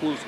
Cusco.